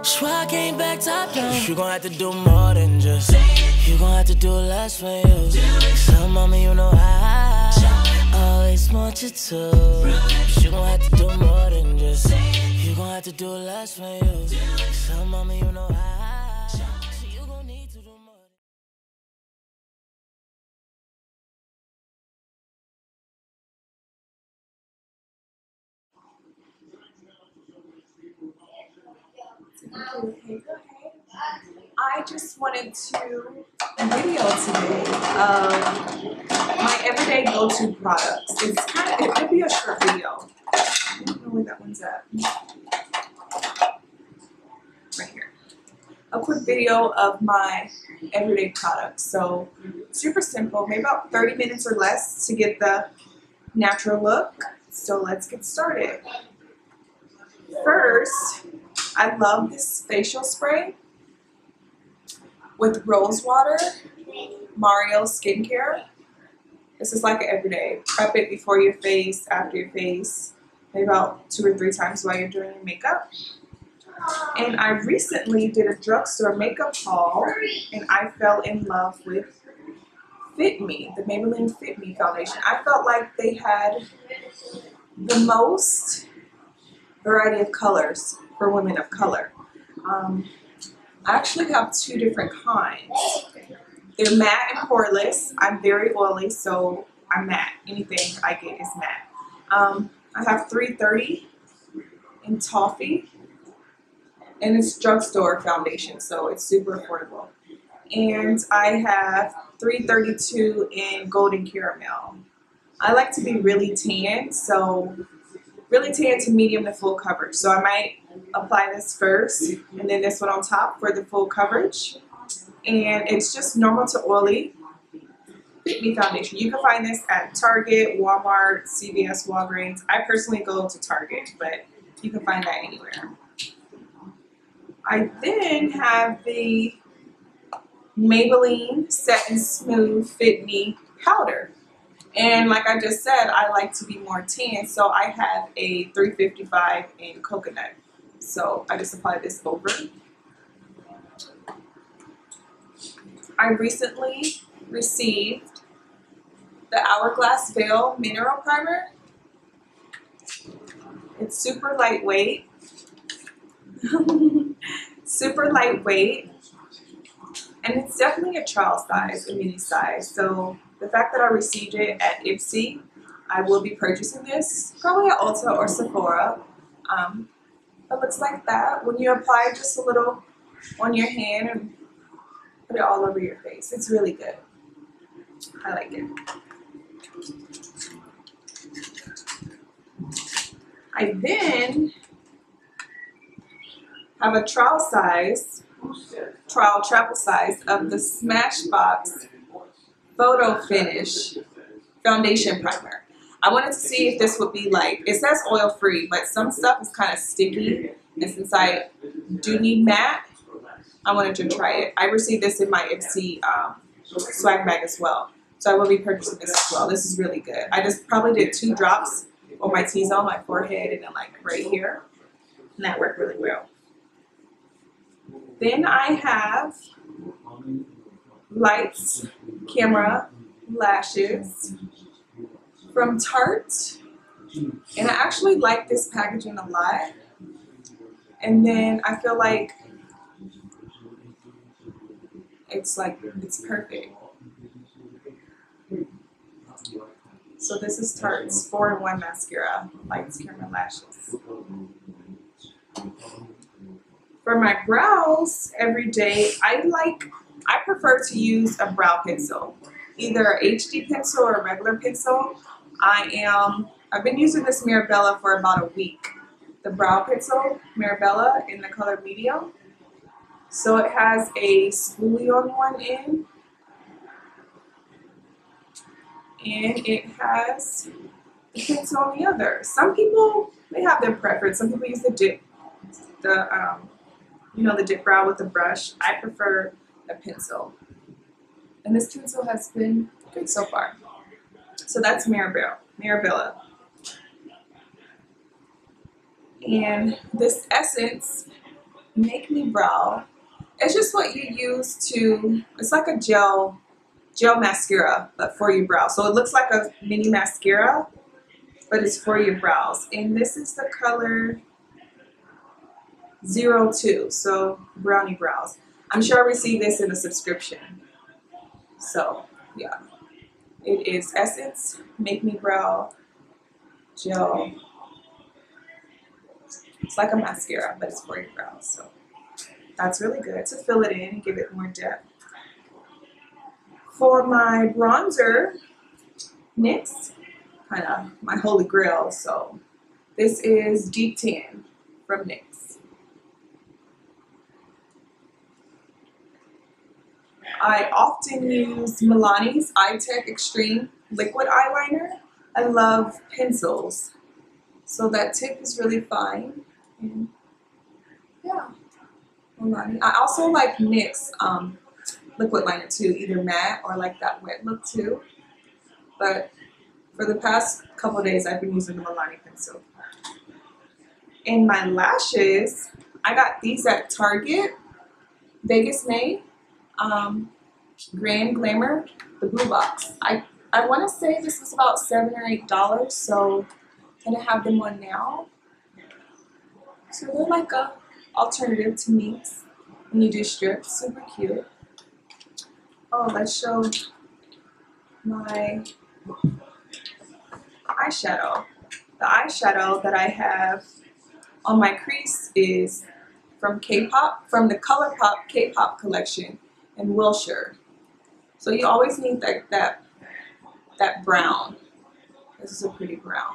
I came back top down. You gon' have to do more than just. You gon' have to do less for you. Some mommy, you know I always want you to. You gon' have to do more than just. You gon' have to do less for you. Some mommy, you know I. I just wanted to a video today of my everyday go-to products. It's kind of, it could be a short video. I don't know where that one's at. Right here. A quick video of my everyday products. So super simple, maybe about 30 minutes or less to get the natural look. So let's get started. First, I love this facial spray with rose water, Mario Skincare. This is like everyday. Prep it before your face, after your face, maybe about two or three times while you're doing your makeup. And I recently did a drugstore makeup haul and I fell in love with Fit Me, the Maybelline Fit Me foundation. I felt like they had the most variety of colors for women of color. Um, I actually have two different kinds. They're matte and poreless. I'm very oily, so I'm matte. Anything I get is matte. Um, I have 330 in toffee, and it's drugstore foundation, so it's super affordable. And I have 332 in golden caramel. I like to be really tan, so really tan to medium to full coverage. So I might apply this first and then this one on top for the full coverage. And it's just normal to oily Fit Me foundation. You can find this at Target, Walmart, CVS, Walgreens. I personally go to Target, but you can find that anywhere. I then have the Maybelline Set and Smooth Fit Me powder. And like I just said, I like to be more tan, so I have a 355 in coconut. So I just apply this over. I recently received the Hourglass Veil Mineral Primer. It's super lightweight. super lightweight. And it's definitely a trial size, a mini size. So the fact that I received it at Ipsy, I will be purchasing this probably at Ulta or Sephora. Um, it looks like that. When you apply just a little on your hand and put it all over your face. It's really good. I like it. I then have a trial size, trial travel size of the Smashbox Photo Finish Foundation Primer. I wanted to see if this would be like, it says oil free, but some stuff is kind of sticky. And since I do need matte, I wanted to try it. I received this in my Ipsy um, swag bag as well. So I will be purchasing this as well. This is really good. I just probably did two drops on my T-zone, my forehead, and then like right here. And that worked really well. Then I have lights, camera, lashes from Tarte. And I actually like this packaging a lot. And then I feel like it's like, it's perfect. So this is Tarte's 4-in-1 mascara, lights, camera, lashes. For my brows every day, I like, I prefer to use a brow pencil. Either a HD pencil or a regular pencil. I am, I've been using this Mirabella for about a week. The brow pencil, Mirabella, in the color medium. So it has a spoolie on one end. And it has the pencil on the other. Some people, they have their preference. Some people use the dip, the, um, you know, the dip brow with the brush. I prefer a pencil. And this pencil has been good so far. So that's Mirabelle, Mirabella. And this essence Make Me Brow. It's just what you use to, it's like a gel, gel mascara, but for your brow. So it looks like a mini mascara, but it's for your brows. And this is the color 02, so browny brows. I'm sure I received this in a subscription. So, yeah. It is Essence Make Me Brow Gel. It's like a mascara, but it's for your brows. So, that's really good to fill it in and give it more depth. For my bronzer, NYX, kind of my holy grail. So, this is Deep Tan from NYX. I often use Milani's Eye-Tech Extreme Liquid Eyeliner. I love pencils. So that tip is really fine. And yeah, Milani. I also like NYX um, liquid liner too, either matte or like that wet look too. But for the past couple days, I've been using the Milani pencil. And my lashes, I got these at Target, Vegas Nay um, Grand Glamour, the blue box. I, I want to say this was about 7 or $8, so I'm going to have them on now. So they're like a alternative to NYX when you do strips. Super cute. Oh, let's show my eyeshadow. The eyeshadow that I have on my crease is from Kaepop, from the ColourPop Kaepop collection and Wilshire. So you always need that, that, that brown. This is a pretty brown.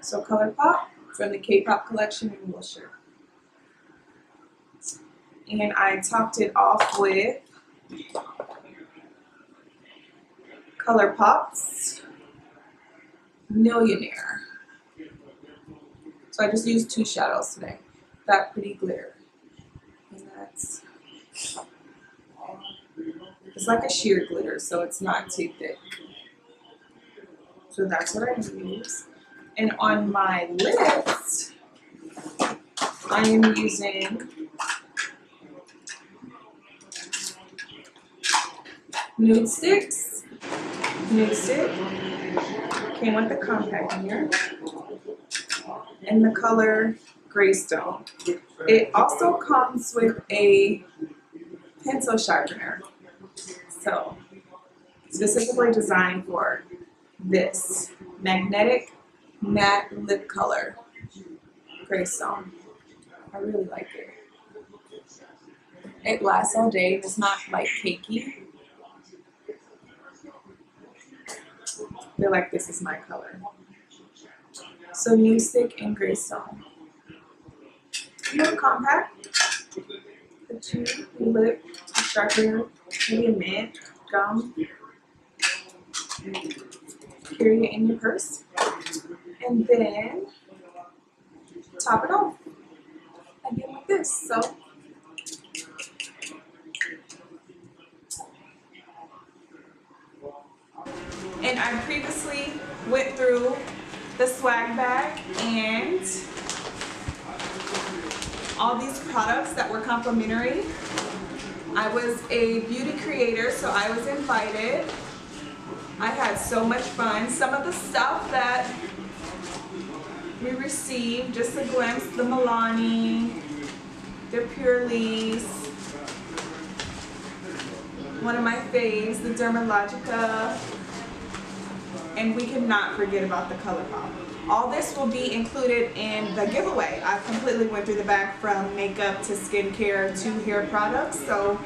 So ColourPop from the Kaepop collection in Wilshire. And I topped it off with ColourPop's Nillionaire. So I just used two shadows today that pretty glitter. And that's, it's like a sheer glitter, so it's not too thick. So that's what I use. And on my lips, I am using Nudestix. Nude stick. Came with the compact here. And the color Greystone. It also comes with a pencil sharpener. So, specifically designed for this magnetic matte lip color Greystone. I really like it. It lasts all day. It's not like cakey. I feel like this is my color. So Nudestix and Greystone more compact. The two lip sharpener, maybe a mint, gum. Carry it in your purse. And then top it off again like this. So and I previously went through the swag bag and all these products that were complimentary. I was a beauty creator, so I was invited. I had so much fun. Some of the stuff that we received, just a glimpse, the Milani, the Purlisse, one of my faves, the Dermalogica, and we cannot forget about the ColourPop. All this will be included in the giveaway. I completely went through the bag from makeup to skincare to hair products. So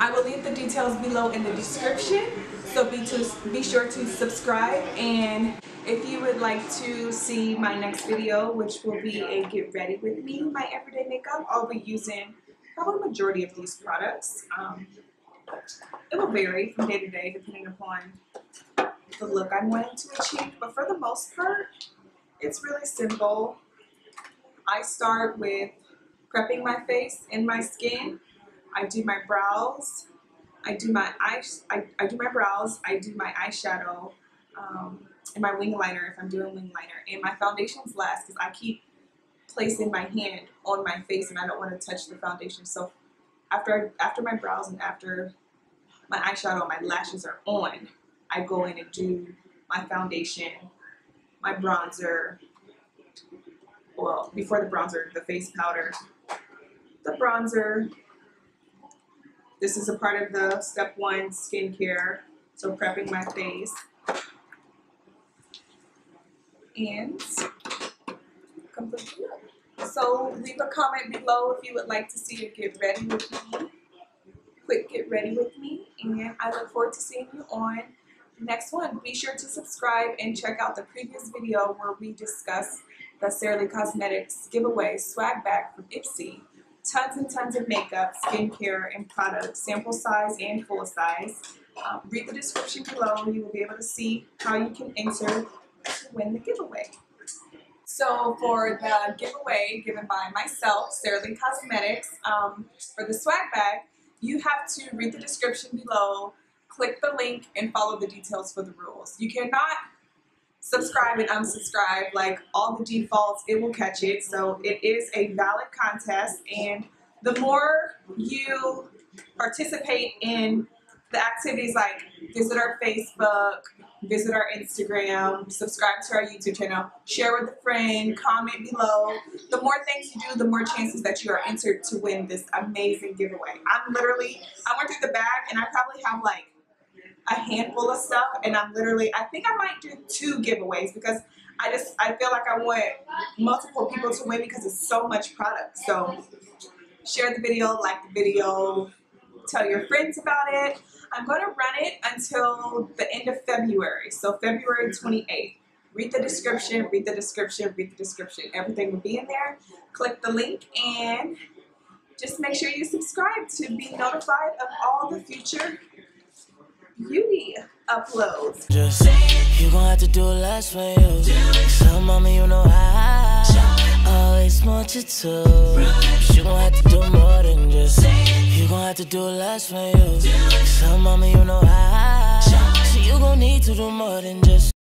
I will leave the details below in the description. So be, to, be sure to subscribe and if you would like to see my next video, which will be a get ready with me, my everyday makeup, I'll be using probably majority of these products. Um, it will vary from day to day depending upon the look I'm wanting to achieve. But for the most part, it's really simple. I start with prepping my face and my skin. I do my brows. I do my eyes. I, I do my brows. I do my eyeshadow. Um, and my wing liner if I'm doing wing liner. And my foundation's last because I keep placing my hand on my face and I don't want to touch the foundation. So after after my brows and after my eyeshadow my lashes are on, I go in and do my foundation, my bronzer, well, before the bronzer, the face powder, the bronzer. This is a part of the step one skincare, so prepping my face. And completely So leave a comment below if you would like to see a get ready with me. Quick get ready with me. And I look forward to seeing you on next one. Be sure to subscribe and check out the previous video where we discuss the Sarah Lee Cosmetics giveaway swag bag from Ipsy. Tons and tons of makeup, skincare, and products, sample size and full size. Um, read the description below. You will be able to see how you can enter to win the giveaway. So for the giveaway given by myself, Sarah Lee Cosmetics, um, for the swag bag, you have to read the description below, click the link, and follow the details for the rules. You cannot subscribe and unsubscribe like all the defaults it will catch it. So it is a valid contest and the more you participate in the activities like visit our facebook visit our instagram subscribe to our youtube channel share with a friend comment below. The more things you do the more chances that you are entered to win this amazing giveaway. I'm literally i went through the bag and i probably have like a handful of stuff and I'm literally, I think I might do two giveaways because I just, I feel like I want multiple people to win because it's so much product. So share the video, like the video, tell your friends about it. I'm going to run it until the end of February, so February 28th. Read the description, read the description, read the description. Everything will be in there. Click the link and just make sure you subscribe to be notified of all the future beauty uploads. Just you gonna have to do less for you. So mommy, you know I always want you to. You gonna have to do more than just. You gonna have to do less for you. So mommy, you know I. So you gonna need to do more than just.